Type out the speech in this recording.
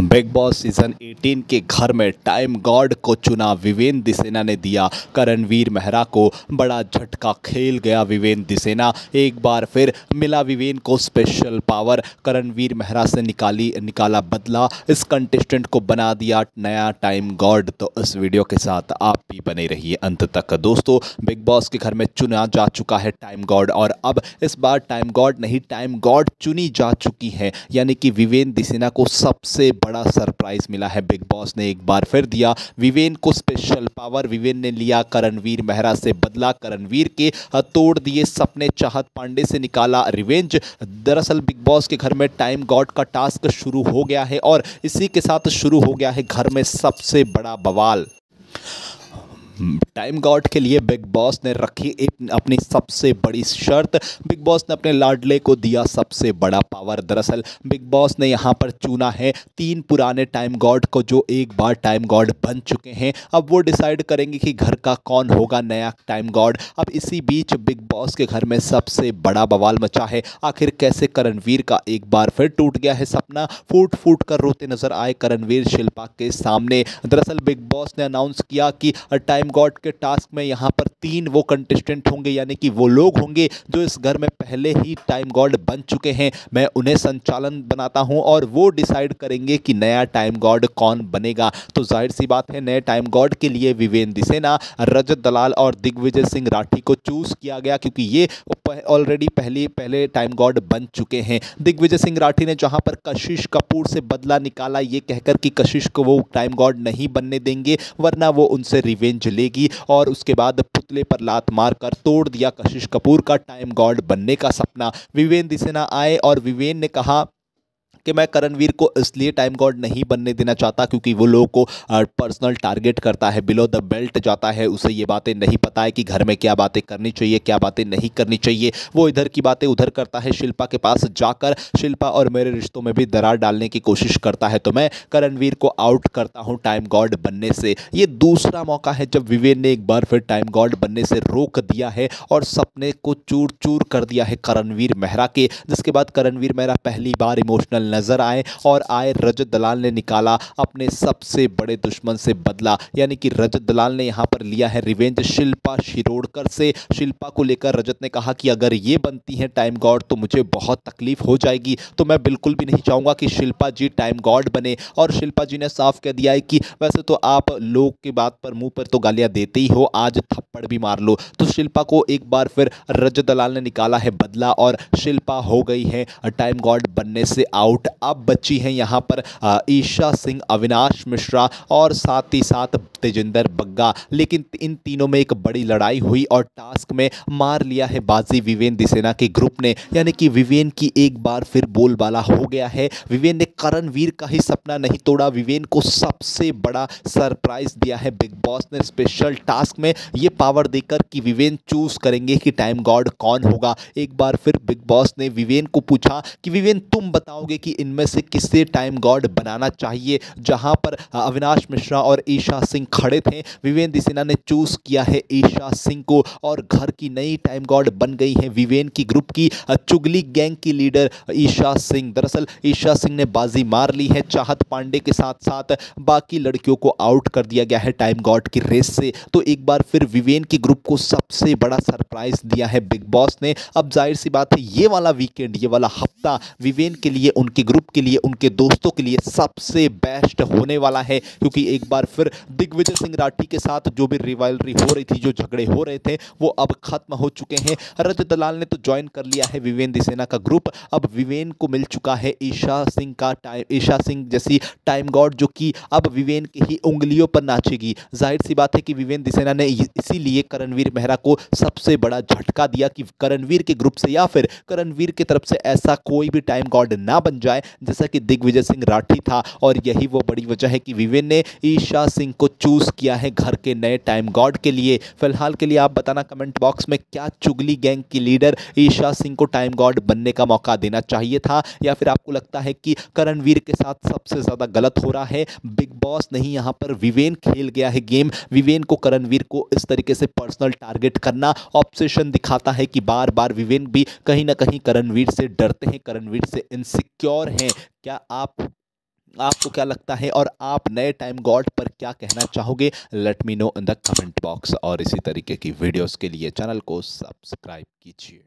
Big boss season 18 के घर में टाइम गॉड को चुना विवेन दिसेना ने दिया। करणवीर मेहरा को बड़ा झटका खेल गया विवेन दिसेना एक बार फिर मिला विवेन को स्पेशल पावर करणवीर मेहरा से निकाली, निकाला बदला। इस कंटेस्टेंट को बना दिया नया टाइम गॉड तो इस वीडियो के साथ आप भी बने रहिए अंत तक। दोस्तों बिग बॉस के घर में चुना जा चुका है टाइम गॉड और अब इस बार टाइम गॉड नहीं टाइम गॉड चुनी जा चुकी है। यानी कि विवेन दिसेना को सबसे बड़ा सरप्राइज़ मिला है बिग बॉस ने एक बार फिर दिया विवेन को स्पेशल पावर विवेन ने लिया करणवीर मेहरा से बदला। करणवीर के तोड़ दिए सपने चाहत पांडे से निकाला रिवेंज दरअसल बिग बॉस के घर में टाइम गॉड का टास्क शुरू हो गया है और इसी के साथ शुरू हो गया है घर में सबसे बड़ा बवाल। टाइम गॉड के लिए बिग बॉस ने रखी एक अपनी सबसे बड़ी शर्त। बिग बॉस ने अपने लाडले को दिया सबसे बड़ा पावर दरअसल बिग बॉस ने यहाँ पर चुना है तीन पुराने टाइम गॉड को जो एक बार टाइम गॉड बन चुके हैं। अब वो डिसाइड करेंगे कि घर का कौन होगा नया टाइम गॉड अब इसी बीच बिग बॉस के घर में सबसे बड़ा बवाल मचा है। आखिर कैसे करणवीर का एक बार फिर टूट गया है सपना? फूट फूट कर रोते नज़र आए करणवीर शिल्पा के सामने। दरअसल बिग बॉस ने अनाउंस किया कि टाइम गॉड के टास्क में यहाँ पर तीन वो कंटेस्टेंट होंगे, यानी कि वो लोग होंगे जो इस घर में पहले ही टाइम गॉड बन चुके हैं। मैं उन्हें संचालन बनाता हूँ और वो डिसाइड करेंगे कि नया टाइम गॉड कौन बनेगा। तो ज़ाहिर सी बात है, नए टाइम गॉड के लिए विवेन दिसेना, रजत दलाल और दिग्विजय सिंह राठी को चूज़ किया गया क्योंकि ये ऑलरेडी पहले पहले टाइम गॉड बन चुके हैं। दिग्विजय सिंह राठी ने जहाँ पर कशिश कपूर से बदला निकाला, ये कहकर कि कशिश को वो टाइम गॉड नहीं बनने देंगे, वरना वो उनसे रिवेंज लेगी और उसके बाद पुतले पर लात मारकर तोड़ दिया कशिश कपूर का टाइम गॉड बनने का सपना। विवेन दिसेना आए और विवेन ने कहा कि मैं करणवीर को इसलिए टाइम गॉड नहीं बनने देना चाहता क्योंकि वो लोगों को पर्सनल टारगेट करता है बिलो द बेल्ट जाता है, उसे ये बातें नहीं पता है कि घर में क्या बातें करनी चाहिए, क्या बातें नहीं करनी चाहिए। वो इधर की बातें उधर करता है, शिल्पा के पास जाकर शिल्पा और मेरे रिश्तों में भी दरार डालने की कोशिश करता है। तो मैं करणवीर को आउट करता हूँ टाइम गॉड बनने से। ये दूसरा मौका है जब विवेन ने एक बार फिर टाइम गॉड बनने से रोक दिया है और सपने को चूर चूर कर दिया है करणवीर मेहरा के, जिसके बाद करणवीर मेहरा पहली बार इमोशनल नज़र आए और आए रजत दलाल ने निकाला, अपने सबसे बड़े दुश्मन से बदला। यानी कि रजत दलाल ने यहाँ पर लिया है रिवेंज शिल्पा शिरोडकर से। शिल्पा को लेकर रजत ने कहा कि अगर ये बनती है टाइम गॉड तो मुझे बहुत तकलीफ़ हो जाएगी। तो मैं बिल्कुल भी नहीं चाहूँगा कि शिल्पा जी टाइम गॉड बने। और शिल्पा जी ने साफ़ कह दिया है कि वैसे तो आप लोग की बात पर मुँह पर तो गालियाँ देते ही हो, आज थप्पड़ भी मार लो। तो शिल्पा को एक बार फिर रजत दलाल ने निकाला है बदला और शिल्पा हो गई है टाइम गॉड बनने से आउट आउट अब बची हैं यहाँ पर ईशा सिंह, अविनाश मिश्रा और साथ ही साथ तेजिंदर बग्गा। लेकिन इन तीनों में एक बड़ी लड़ाई हुई और टास्क में मार लिया है बाजी विवेन दिसेना के ग्रुप ने। यानी कि विवेन की एक बार फिर बोलबाला हो गया है। विवेन ने करणवीर का ही सपना नहीं तोड़ा। विवेन को सबसे बड़ा सरप्राइज़ दिया है बिग बॉस ने स्पेशल टास्क में। ये पावर देकर कि विवेन चूज़ करेंगे कि टाइम गॉड कौन होगा। एक बार फिर बिग बॉस ने विवेन को पूछा कि विवेन तुम बताओगे कि इनमें से किसे टाइम गॉड बनाना चाहिए? जहाँ पर अविनाश मिश्रा और ईशा सिंह खड़े थे विवेन दिसेना ने चूज़ किया है ईशा सिंह को। और घर की नई टाइम गॉड बन गई है विवेन की ग्रुप की चुगली गैंग की लीडर ईशा सिंह। दरअसल, ईशा सिंह ने बाजी मार ली है चाहत पांडे के साथ साथ बाकी लड़कियों को आउट कर दिया गया है टाइम गॉड की रेस से। तो एक बार फिर विवेन की ग्रुप को सबसे बड़ा सरप्राइज़ दिया है बिग बॉस ने। अब ज़ाहिर सी बात है, ये वाला वीकेंड ये वाला हफ़्ता विवेन के लिए उनकी ग्रुप के लिए, उनके दोस्तों के लिए सबसे बेस्ट होने वाला है। क्योंकि एक बार फिर दिग्विजय सिंह राठी के साथ जो भी रिवाइलरी हो रही थी, जो झगड़े हो रहे थे, वो अब खत्म हो चुके हैं। रजत दलाल ने तो ज्वाइन कर लिया है विवेन दिसेना का ग्रुप अब विवेन को मिल चुका है ईशा सिंह का टाइम ईशा सिंह जैसी टाइम गॉड जो कि अब विवेन की ही उंगलियों पर नाचेगी। ज़ाहिर सी बात है कि विवेन दिसेना ने इसीलिए करणवीर मेहरा को सबसे बड़ा झटका दिया कि करणवीर के ग्रुप से या फिर करणवीर की तरफ़ से ऐसा कोई भी टाइम गॉड ना बन जाए। जैसा कि दिग्विजय सिंह राठी था और यही वो बड़ी वजह है कि विवेन ने ईशा सिंह को चूज़ किया है घर के नए टाइम गॉड के लिए। फ़िलहाल के लिए आप बताना कमेंट बॉक्स में क्या चुगली गैंग की लीडर ईशा सिंह को टाइम गॉड बनने का मौका देना चाहिए था? या फिर आपको लगता है कि करणवीर के साथ सबसे ज़्यादा गलत हो रहा है? बिग बॉस नहीं, यहाँ पर विवेन खेल गया है गेम विवेन को करणवीर को इस तरीके से पर्सनल टारगेट करना ऑप्शेशन दिखाता है कि बार बार विवेन भी कहीं ना कहीं करणवीर से डरते हैं, करणवीर से इनसिक्योर हैं। क्या आप, आपको क्या लगता है और आप नए टाइम गॉड पर क्या कहना चाहोगे? Let me know in the comment box और इसी तरीके की वीडियोस के लिए चैनल को सब्सक्राइब कीजिए।